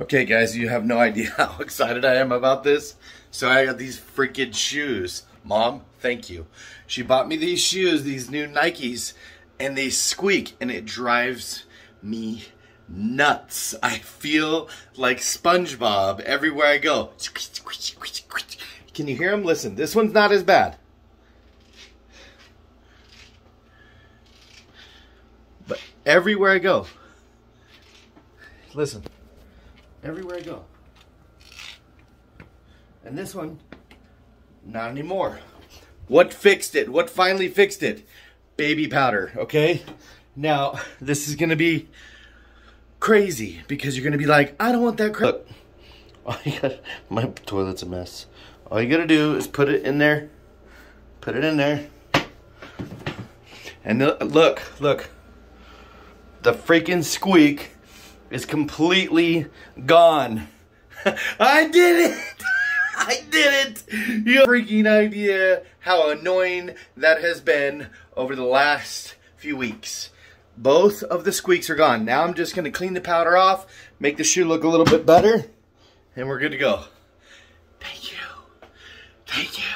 Okay, guys, you have no idea how excited I am about this. So I got these freaking shoes. Mom, thank you. She bought me these shoes, these new Nikes, and they squeak, and it drives me nuts. I feel like SpongeBob everywhere I go. Can you hear them? Listen, this one's not as bad. But everywhere I go, listen everywhere I go. And this one, not anymore. What fixed it? What finally fixed it? Baby powder, okay? Now, this is gonna be crazy because you're gonna be like, I don't want that crap. My toilet's a mess. All you gotta do is put it in there, put it in there, and uh, look, look, the freaking squeak is completely gone. I did it! I did it! You have freaking idea how annoying that has been over the last few weeks. Both of the squeaks are gone. Now I'm just gonna clean the powder off, make the shoe look a little bit better, and we're good to go. Thank you. Thank you.